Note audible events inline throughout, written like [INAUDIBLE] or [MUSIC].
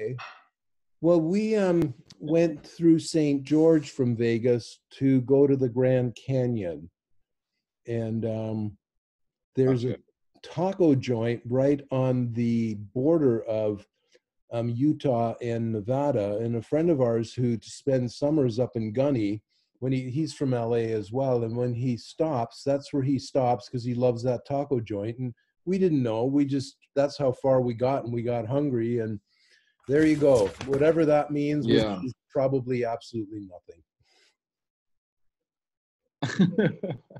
Okay. Well, we um, went through St. George from Vegas to go to the Grand Canyon. And um, there's a taco joint right on the border of um, Utah and Nevada. And a friend of ours who spends summers up in Gunny, when he, he's from LA as well. And when he stops, that's where he stops because he loves that taco joint. And we didn't know. We just, that's how far we got and we got hungry. And there you go. Whatever that means Yeah. probably absolutely nothing. [LAUGHS]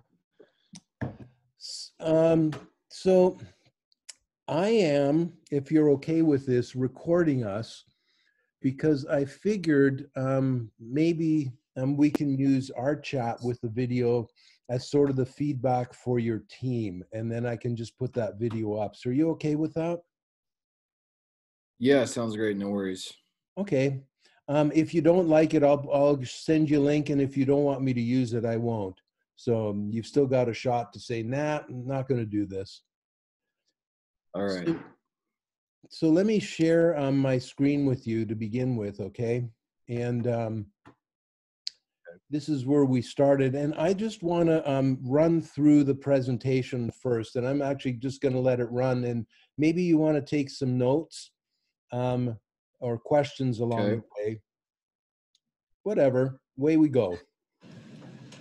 Um, so I am, if you're okay with this, recording us because I figured um, maybe um, we can use our chat with the video as sort of the feedback for your team, and then I can just put that video up. So are you okay with that? Yeah, sounds great. No worries. Okay. Um, if you don't like it, I'll I'll send you a link, and if you don't want me to use it, I won't. So um, you've still got a shot to say, "Nah, I'm not going to do this." All right. So, so let me share um, my screen with you to begin with, okay? And um, this is where we started. And I just want to um, run through the presentation first. And I'm actually just going to let it run. And maybe you want to take some notes um, or questions along Okay. the way. Whatever, way we go.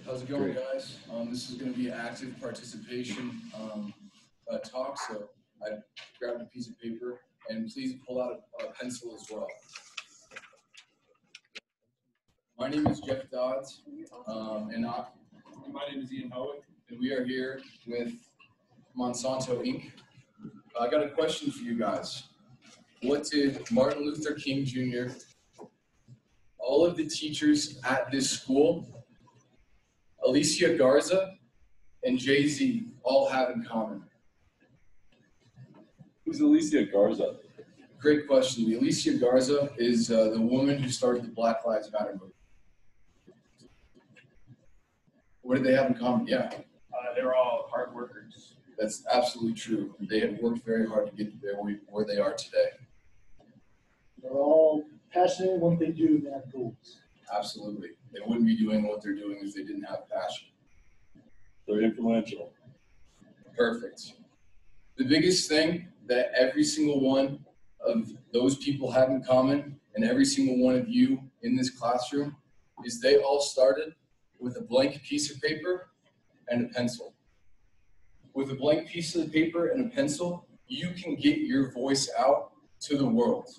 How's it going, Great. guys? Um, this is going to be an active participation um, uh, talk, so I grabbed a piece of paper and please pull out a, a pencil as well. My name is Jeff Dodds, um, and I, My name is Ian Howick. and we are here with Monsanto Inc. I got a question for you guys. What did Martin Luther King Jr., all of the teachers at this school, Alicia Garza, and Jay Z all have in common? Who's Alicia Garza? Great question. Alicia Garza is uh, the woman who started the Black Lives Matter movement. What did they have in common? Yeah, Uh, they're all hard workers. that's absolutely true. They have worked very hard to get to where, we, where they are today. They're all passionate in what they do and they have goals. Absolutely. They wouldn't be doing what they're doing if they didn't have passion. They're influential. Perfect. The biggest thing that every single one of those people have in common, and every single one of you in this classroom, is they all started with a blank piece of paper and a pencil. With a blank piece of paper and a pencil, you can get your voice out to the world.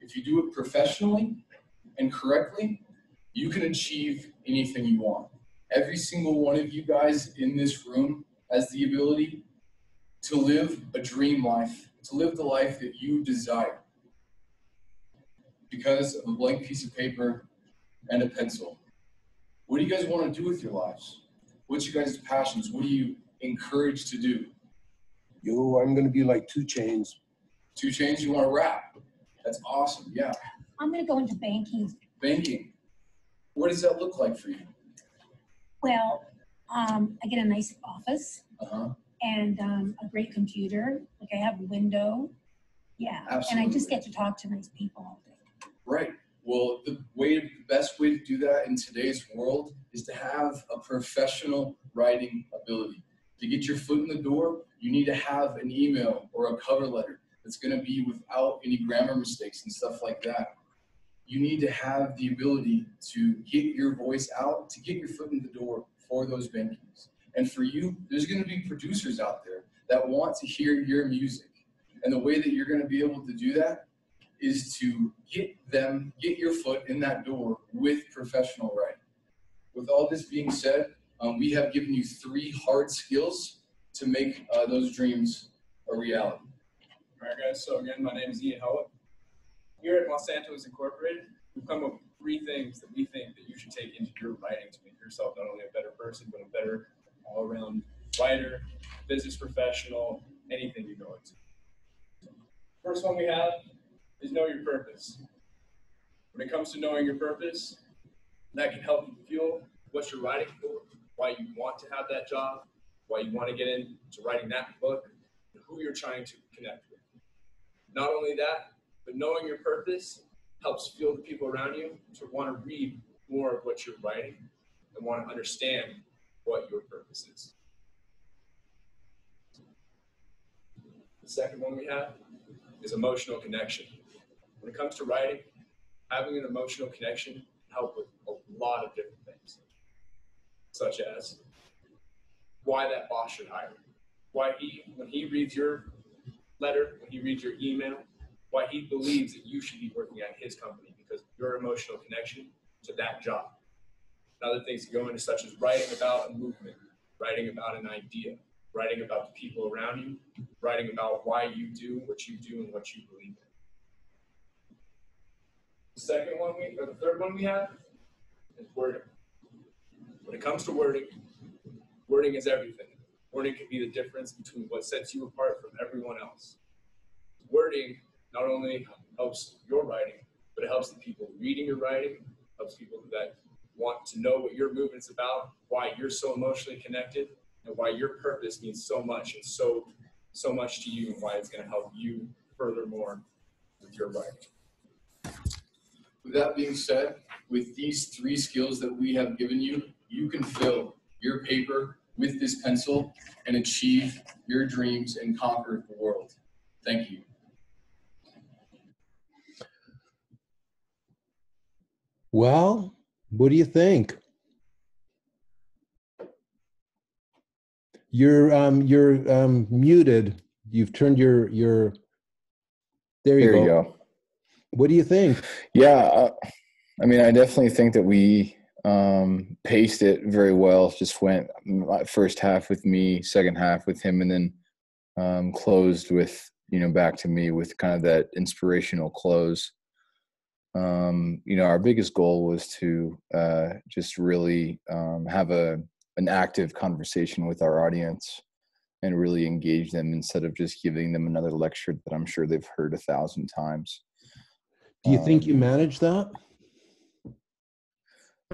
If you do it professionally and correctly, you can achieve anything you want. Every single one of you guys in this room has the ability to live a dream life, to live the life that you desire because of a blank piece of paper and a pencil. What do you guys want to do with your lives? What's your guys' passions? What are you encouraged to do? Yo, I'm going to be like 2 Chainz. 2 Chainz, you want to rap? That's awesome. Yeah. I'm gonna go into banking. Banking. What does that look like for you? Well, um, I get a nice office Uh huh. and um, a great computer. Like I have a window. Yeah, and I just get to talk to nice people all day. Right. Well, the way, the best way to do that in today's world is to have a professional writing ability. To get your foot in the door, you need to have an email or a cover letter that's going to be without any grammar mistakes and stuff like that. You need to have the ability to get your voice out, to get your foot in the door for those bankings. And for you, there's going to be producers out there that want to hear your music. And the way that you're going to be able to do that is to get them, get your foot in that door with professional writing. With all this being said, um, we have given you three hard skills to make uh, those dreams a reality. All right, guys. So again, my name is Ian Howick. Here at Monsanto's Incorporated, we've come up with three things that we think that you should take into your writing to make yourself not only a better person, but a better all-around writer, business professional, anything you go into. First one we have is know your purpose. When it comes to knowing your purpose, that can help you feel what you're writing for, why you want to have that job, why you want to get into writing that book, and who you're trying to connect with. Not only that, But knowing your purpose helps fuel the people around you to want to read more of what you're writing and want to understand what your purpose is. The second one we have is emotional connection. When it comes to writing, having an emotional connection help with a lot of different things, such as why that boss should hire you, why he, when he reads your letter, when he reads your email, why he believes that you should be working at his company because your emotional connection to that job. And other things to go into, such as writing about a movement, writing about an idea, writing about the people around you, writing about why you do what you do and what you believe in. The second one we, or the third one we have is wording. When it comes to wording, wording is everything. Wording can be the difference between what sets you apart from everyone else. Wording not only helps your writing, but it helps the people reading your writing, helps people that want to know what your movement's about, why you're so emotionally connected, and why your purpose means so much and so so much to you, and why it's going to help you furthermore with your writing. With that being said, with these three skills that we have given you, you can fill your paper with this pencil and achieve your dreams and conquer the world. Thank you. Well, what do you think? You're um you're um muted. You've turned your your there you, There go. you go. What do you think? Yeah, uh, I mean, I definitely think that we um, paced it very well. Just went uh, first half with me, second half with him, and then um, closed with you know back to me with kind of that inspirational close. Um, you know, our biggest goal was to uh, just really um, have a an active conversation with our audience and really engage them instead of just giving them another lecture that I'm sure they've heard a thousand times. Do you think you Um, managed that?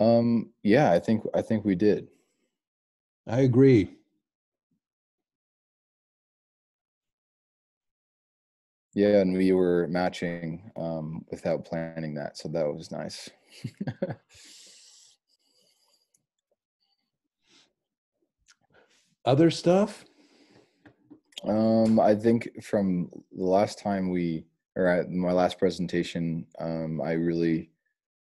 Um, yeah, I think I think we did. I agree. Yeah, and we were matching um, without planning that, so that was nice. [LAUGHS] Other stuff? um, I think from the last time we, or at my last presentation, um, I really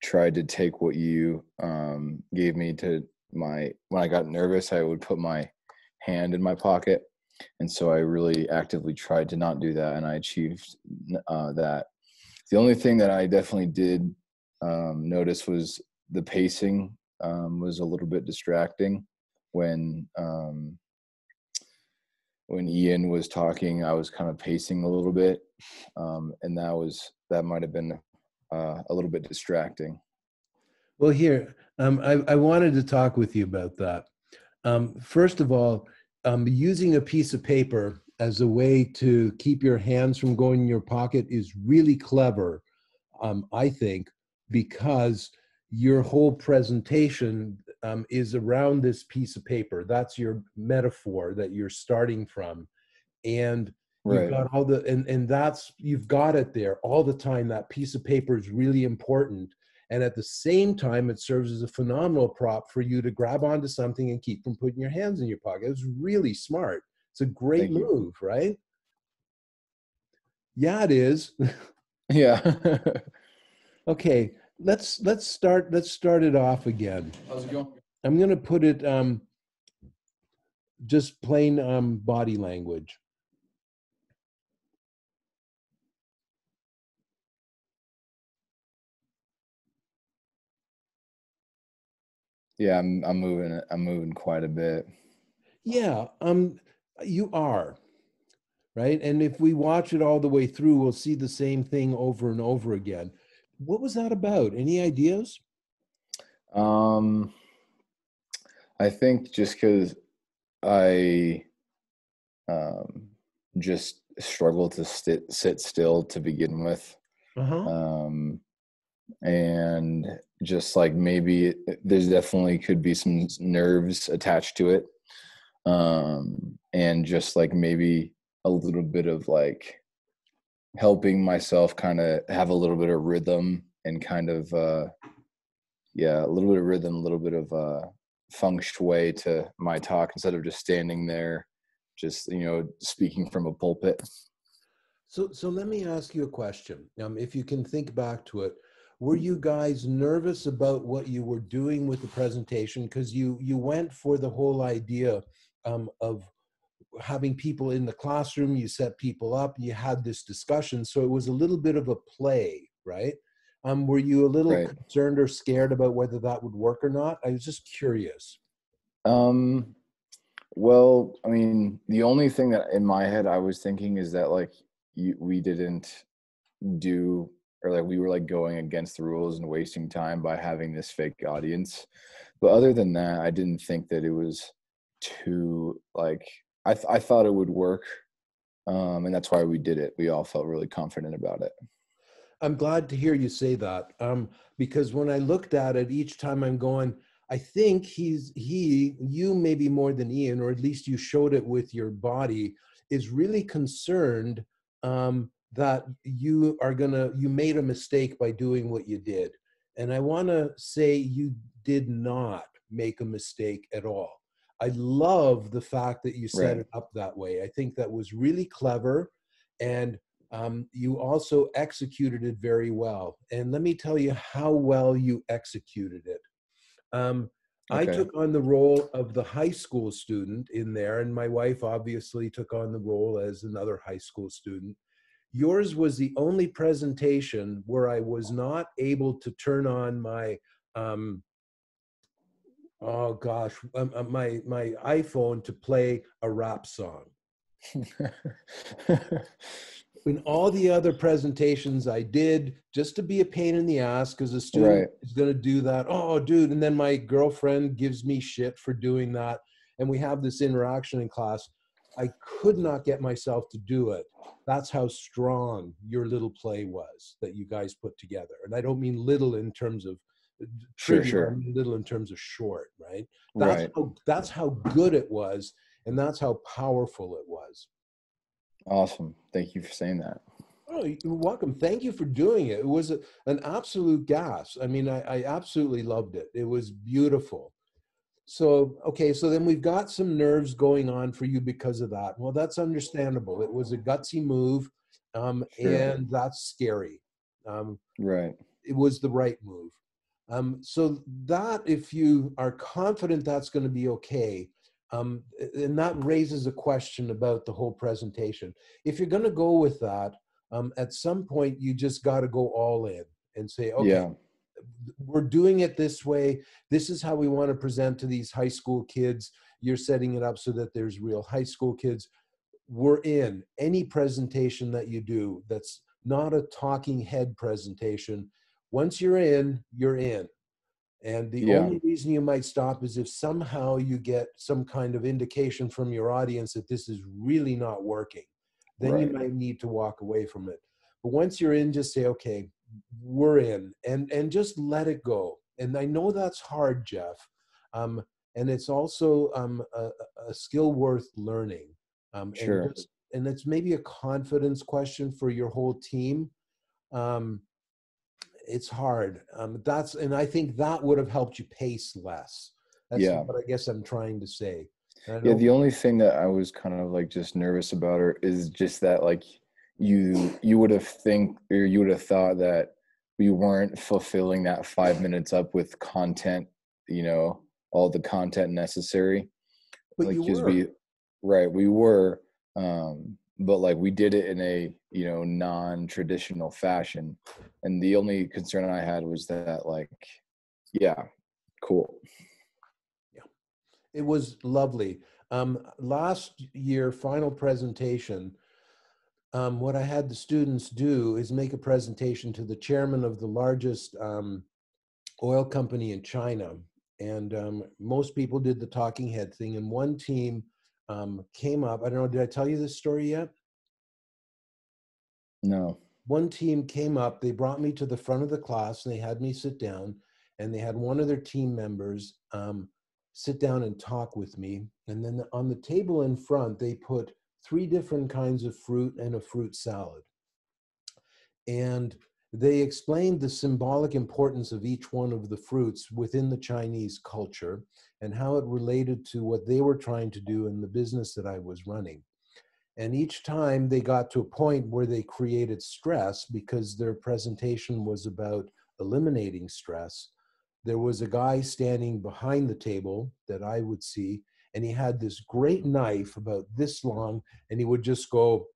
tried to take what you um, gave me to my. When I got nervous, I would put my hand in my pocket, and so I really actively tried to not do that, and I achieved uh, that. The only thing that I definitely did um, notice was the pacing um, was a little bit distracting when um, when Ian was talking. I was kind of pacing a little bit, um, and that was that might have been uh, a little bit distracting. Well, here, um, I, I wanted to talk with you about that. Um, first of all, um, using a piece of paper as a way to keep your hands from going in your pocket is really clever, um, I think, because your whole presentation um, is around this piece of paper. That's your metaphor that you're starting from. And You've Right. got all the and and that's you've got it there all the time. That piece of paper is really important, and at the same time, it serves as a phenomenal prop for you to grab onto something and keep from putting your hands in your pocket. It's really smart. It's a great Thank you. move, right? Yeah, it is. [LAUGHS] Yeah. okay, let's let's start let's start it off again. How's it going? I'm gonna put it um just plain um body language. Yeah, I'm I'm moving. I'm moving quite a bit. Yeah, um, you are, right? And if we watch it all the way through, we'll see the same thing over and over again. What was that about? Any ideas? Um, I think just because I um, just struggle to sit sit still to begin with, Uh huh. um, and just like maybe there's definitely could be some nerves attached to it, um, and just like maybe a little bit of like helping myself kind of have a little bit of rhythm and kind of uh yeah a little bit of rhythm a little bit of uh feng shui to my talk instead of just standing there just you know speaking from a pulpit So, so let me ask you a question. Um, if you can think back to it, were you guys nervous about what you were doing with the presentation? Because you you went for the whole idea um, of having people in the classroom. You set people up. You had this discussion, so it was a little bit of a play, right? Um, were you a little Right. concerned or scared about whether that would work or not? I was just curious. Um, well, I mean, the only thing that in my head I was thinking is that like you, we didn't do or like we were like going against the rules and wasting time by having this fake audience. But other than that, I didn't think that it was too like I th- I thought it would work. Um, and that's why we did it. We all felt really confident about it. I'm glad to hear you say that um, because when I looked at it each time, I'm going. I think he's he you maybe more than Ian, or at least you showed it with your body, is really concerned um, that you are gonna you made a mistake by doing what you did, and I want to say you did not make a mistake at all. I love the fact that you set Right. it up that way. I think that was really clever, and um, you also executed it very well. And let me tell you how well you executed it. Um, I took on the role of the high school student in there, and my wife obviously took on the role as another high school student. Yours was the only presentation where I was not able to turn on my, um, oh gosh, um, uh, my my iPhone to play a rap song. [LAUGHS] in all the other presentations I did, just to be a pain in the ass, because a student Right. is going to do that. Oh, dude. And then my girlfriend gives me shit for doing that. And we have this interaction in class. I could not get myself to do it. That's how strong your little play was that you guys put together. And I don't mean little in terms of uh, Sure, trivial, sure. I mean little in terms of short, right? That's right. how that's how good it was, and that's how powerful it was. Awesome. Thank you for saying that. Oh, you're welcome. Thank you for doing it. It was a, an absolute gas. I mean, I, I absolutely loved it. It was beautiful. So, okay, so then we've got some nerves going on for you because of that. Well, that's understandable. It was a gutsy move, um, Sure. and that's scary. Um, Right. it was the right move. Um, so that if you are confident that's going to be okay, um, and that raises a question about the whole presentation. If you're going to go with that, um, at some point you just got to go all in and say, okay, Yeah. We're doing it this way. This is how we want to present to these high school kids. You're setting it up so that there's real high school kids. We're in any presentation that you do that's not a talking head presentation. Once you're in, you're in. And the Yeah. only reason you might stop is if somehow you get some kind of indication from your audience that this is really not working. Then you might need to walk away from it. But once you're in, just say, okay, we're in and and just let it go and i know that's hard jeff um, and it's also um, a, a skill worth learning um, Sure. and, just, and it's maybe a confidence question for your whole team um, it's hard um, that's and i think that would have helped you pace less that's Yeah. what i guess i'm trying to say Yeah, the only thing that I was kind of like just nervous about her is just that like you you would have think or you would have thought that we weren't fulfilling that five minutes up with content, you know, all the content necessary. but like you were. be right, we were, um, but like we did it in a you know non-traditional fashion, and the only concern I had was that like, yeah, cool, yeah it was lovely. Um, last year, final presentation, um, what I had the students do is make a presentation to the chairman of the largest um, oil company in China. And um, most people did the talking head thing. And one team um, came up. I don't know, did I tell you this story yet? no, one team came up they brought me to the front of the class and they had me sit down and they had one of their team members um, sit down and talk with me and then on the table in front they put three different kinds of fruit and a fruit salad and they explained the symbolic importance of each one of the fruits within the Chinese culture and how it related to what they were trying to do in the business that I was running. And each time they got to a point where they created stress because their presentation was about eliminating stress. There was a guy standing behind the table that I would see, and he had this great knife about this long, and he would just go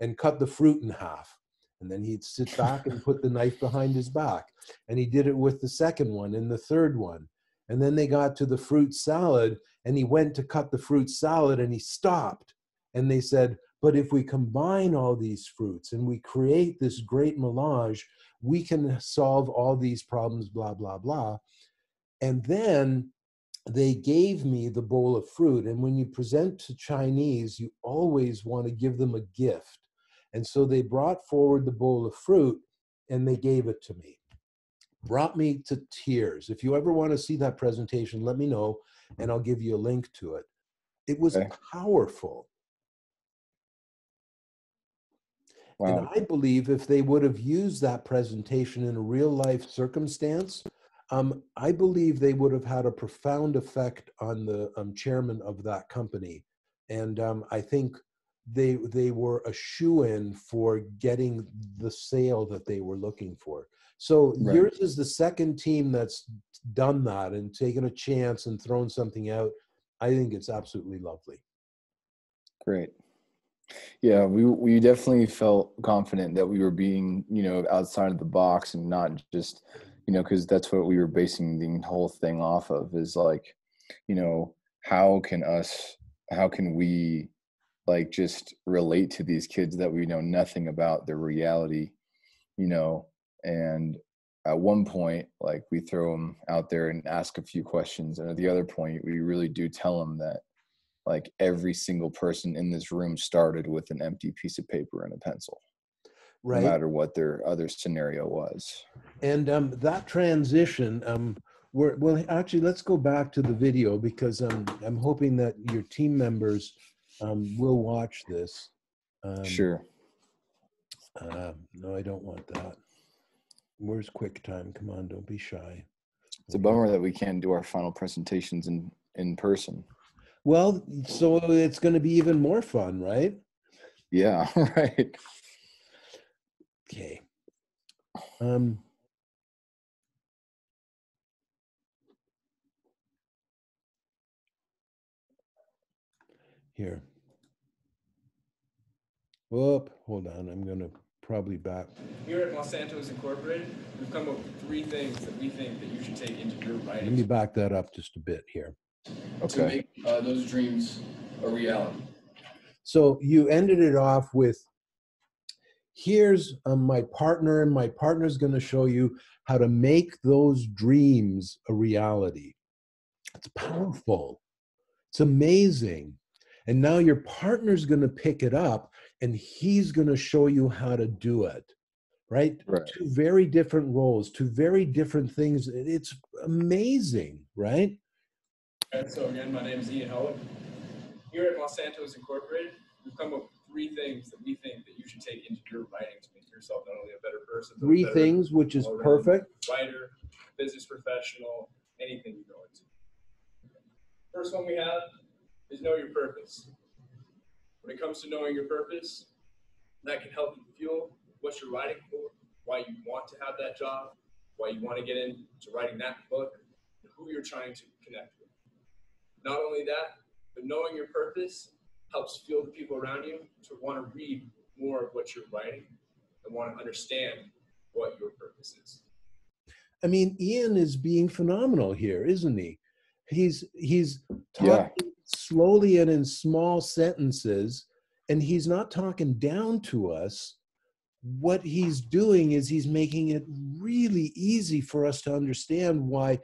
and cut the fruit in half and then he'd sit back and put the knife behind his back. And he did it with the second one and the third one. And then they got to the fruit salad, and he went to cut the fruit salad and he stopped. And they said, But if we combine all these fruits and we create this great melange, we can solve all these problems, blah, blah, blah. And then they gave me the bowl of fruit. And when you present to Chinese, you always want to give them a gift. And so they brought forward the bowl of fruit and they gave it to me. Brought me to tears. If you ever want to see that presentation, let me know and I'll give you a link to it. It was Okay. powerful. And I believe if they would have used that presentation in a real life circumstance, um, I believe they would have had a profound effect on the um, chairman of that company. And um, I think they they were a shoe in for getting the sale that they were looking for. So Right. yours is the second team that's done that and taken a chance and thrown something out. I think it's absolutely lovely. Great. Yeah, we we definitely felt confident that we were being, you know, outside of the box and not just, you know, because that's what we were basing the whole thing off of is like, you know, how can us, how can we, like, just relate to these kids that we know nothing about their reality, you know, and at one point, like, we throw them out there and ask a few questions, and at the other point, we really do tell them that like every single person in this room started with an empty piece of paper and a pencil Right. no matter what their other scenario was And um, that transition, um, we're, well, actually, let's go back to the video because um, I'm hoping that your team members um, will watch this. Um, sure Uh, no, I don't want that. Where's QuickTime? Come on, don't be shy. it's a bummer that we can't do our final presentations in in person Well, so it's going to be even more fun, right? yeah [LAUGHS] right Okay. Um, here. Whoop, hold on. I'm going to probably back. Here at Los Santos Incorporated, we've come up with three things that we think that you should take into your writing. Let me back that up just a bit here. Okay. to okay make uh, those dreams a reality. So you ended it off with here's um, my partner, and my partner's going to show you how to make those dreams a reality. It's powerful, it's amazing. And now your partner's going to pick it up and he's going to show you how to do it. Right? Right. Two very different roles, two very different things. It's amazing, right? And so again, my name is Ian Howard. Here at Los Santos Incorporated, we've come up with three things that we think that you should take into your writing to make yourself not only a better person, but Three better things, which is perfect. Writer, business professional, anything you go into. First one we have is know your purpose. When it comes to knowing your purpose, that can help you fuel what you're writing for, why you want to have that job, why you want to get into writing that book, and who you're trying to connect with. Not only that, but knowing your purpose helps fuel the people around you to want to read more of what you're writing and want to understand what your purpose is. I mean, Ian is being phenomenal here, isn't he? He's he's Yeah. talking slowly and in small sentences, and he's not talking down to us. What he's doing is he's making it really easy for us to understand why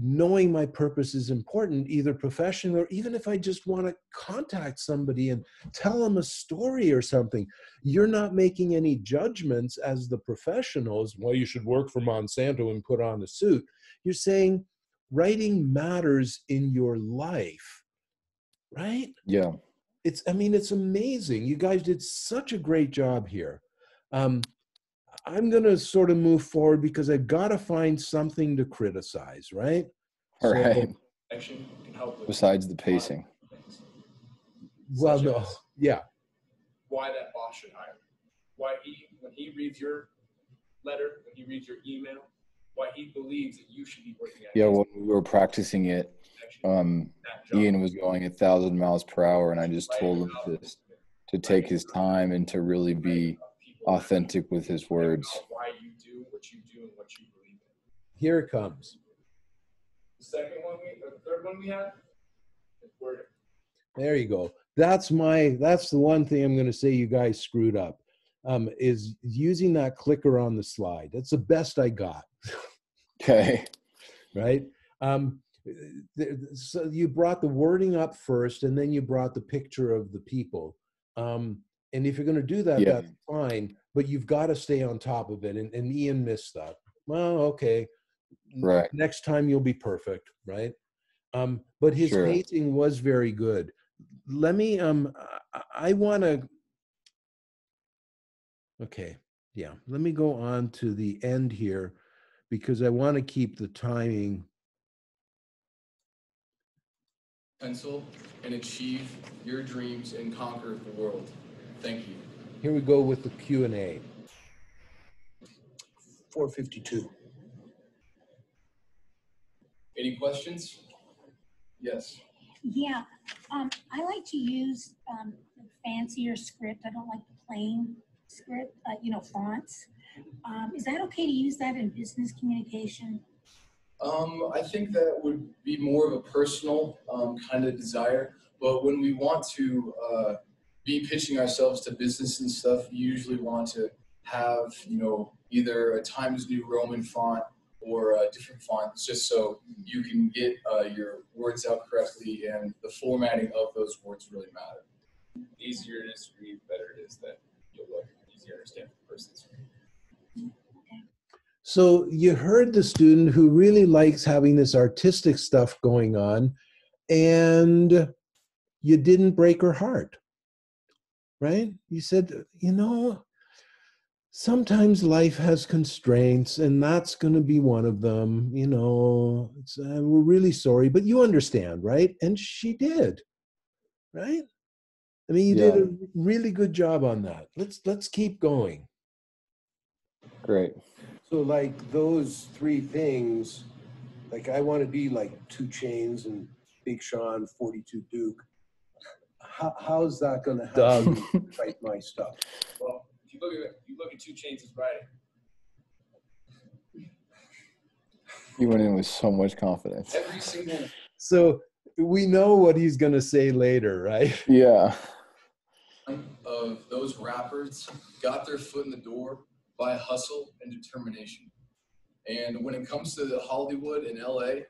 knowing my purpose is important, either professionally or even if I just want to contact somebody and tell them a story or something. You're not making any judgments as the professionals, well, you should work for Monsanto and put on a suit. You're saying writing matters in your life, right? yeah It's, I mean, it's amazing. You guys did such a great job here. Um, I'm going to sort of move forward because I've got to find something to criticize, right? All So- right. Action can help Besides the pacing. Well, no, yeah, Why that boss should hire. you. Why he, when he reads your letter, when he reads your email, why he believes that you should be working at Yeah, his when we were practicing it, um. Ian was going a thousand miles per hour, and I just told him to, to take his time and to really be about people, authentic with his words. Why you do what you do and what you believe in. here it comes. The second one we, the third one we had, is wording. There you go. That's my. That's the one thing I'm going to say. You guys screwed up. Um, is using that clicker on the slide. That's the best I got. [LAUGHS] Okay. right? Um, so you brought the wording up first, and then you brought the picture of the people. Um, and if you're going to do that, Yeah. that's fine. But you've got to stay on top of it. And, and Ian missed that. Well, okay. Right. Next time you'll be perfect, right? Um, but his Sure. pacing was very good. Let me. Um, I, I want to. Okay. Yeah. Let me go on to the end here because I want to keep the timing. Pencil and achieve your dreams and conquer the world. Thank you. Here we go with the Q and A. 452. Any questions? Yes. Yeah, um, I like to use, um, fancier script. I don't like the plain script, uh, you know, fonts. Um, is that okay to use that in business communication? Um, I think that would be more of a personal um, kind of desire. But when we want to uh, be pitching ourselves to business and stuff, we usually want to have, you know, either a Times New Roman font or a different font, just so you can get uh, your words out correctly and the formatting of those words really matter. The easier it is to read, the better it is that you'll look, easier to understand for the person's reading. So you heard the student who really likes having this artistic stuff going on, and you didn't break her heart, right? You said, you know, sometimes life has constraints, and that's going to be one of them. You know, it's, uh, we're really sorry, but you understand, right? And she did, right? I mean, you did a really good job on that. Let's let's keep going. Great. So like those three things, like I want to be like 2 Chainz and Big Sean, 42 Dugg. How, how's that going to help Doug. [LAUGHS] me write my stuff? Well, if you look at, if you look at 2 Chainz' writing, He went in with so much confidence. Every single So we know what he's going to say later, right? [LAUGHS] Yeah. of those rappers got their foot in the door by hustle and determination. And when it comes to the Hollywood and LA,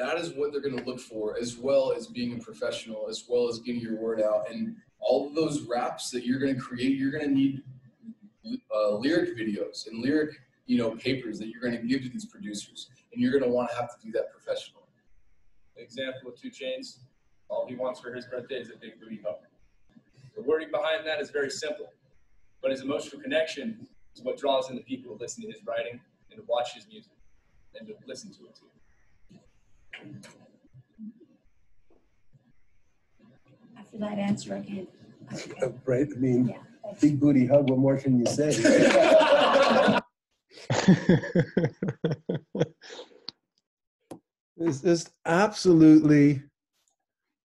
that is what they're going to look for, as well as being a professional, as well as getting your word out. And all of those raps that you're going to create, you're going to need uh, lyric videos and lyric, you know, papers that you're going to give to these producers, and you're going to want to have to do that professionally. example of 2 Chainz, all he wants for his birthday is a big booty hug. The wording behind that is very simple, but his emotional connection is what draws in the people to listen to his writing and to watch his music and to listen to it too. After that answer, I can't uh, Right? I mean, Yeah. that's- big booty hug. What more can you say? [LAUGHS] It's just absolutely,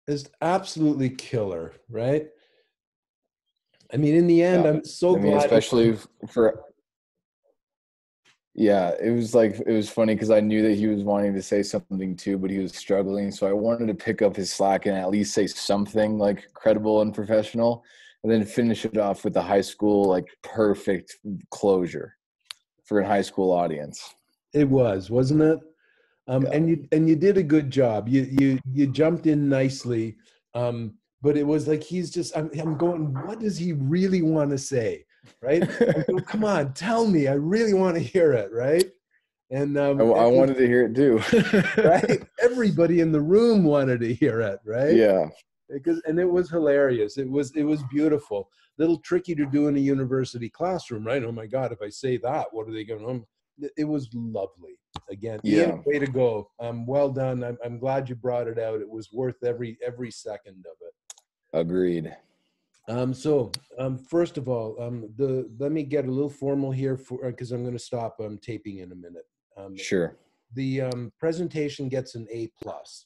it's absolutely killer, right? I mean, in the end, Yeah. I'm so I mean, glad. especially for. Yeah, it was like it was funny because I knew that he was wanting to say something too, but he was struggling. So I wanted to pick up his slack and at least say something like credible and professional, and then finish it off with the high school like perfect closure for a high school audience. It was, wasn't it? Um, Yeah. And you and you did a good job. You you you jumped in nicely, um, but it was like he's just. I'm, I'm going. What does he really want to say? Right? [LAUGHS] Go, Come on, tell me. I really want to hear it. Right? And um, I, I wanted to hear it too. [LAUGHS] right. Everybody in the room wanted to hear it. Right? Yeah, because and it was hilarious. It was it was beautiful. Little tricky to do in a university classroom, right? Oh my God, if I say that, what are they going to? It was lovely. Again, Yeah. Ian, way to go. Um, well done. I'm, I'm glad you brought it out. It was worth every every second of it. Agreed. Um, so, um, first of all, um, the let me get a little formal here for because I'm going to stop um, taping in a minute. Um, Sure. the um, presentation gets an A plus.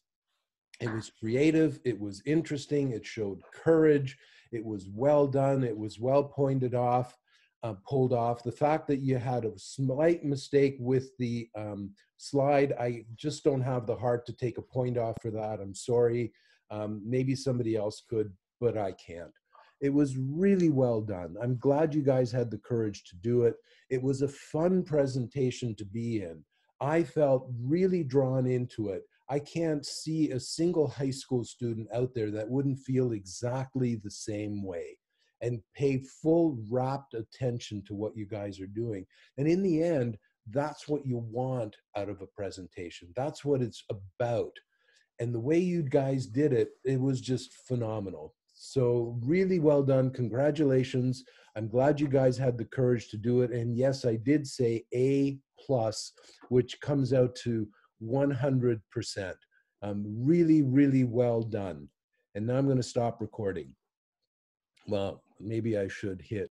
It was creative. It was interesting. It showed courage. It was well done. It was well pointed off, uh, pulled off. The fact that you had a slight mistake with the um, slide, I just don't have the heart to take a point off for that. I'm sorry. Um, maybe somebody else could, but I can't. It was really well done. I'm glad you guys had the courage to do it. It was a fun presentation to be in. I felt really drawn into it. I can't see a single high school student out there that wouldn't feel exactly the same way and pay full rapt attention to what you guys are doing. And in the end, that's what you want out of a presentation. That's what it's about. And the way you guys did it, it was just phenomenal. So, really well done. Congratulations. I'm glad you guys had the courage to do it. And yes, I did say A plus, which comes out to 100%. Um, really, really well done. And now I'm going to stop recording. Well, maybe I should hit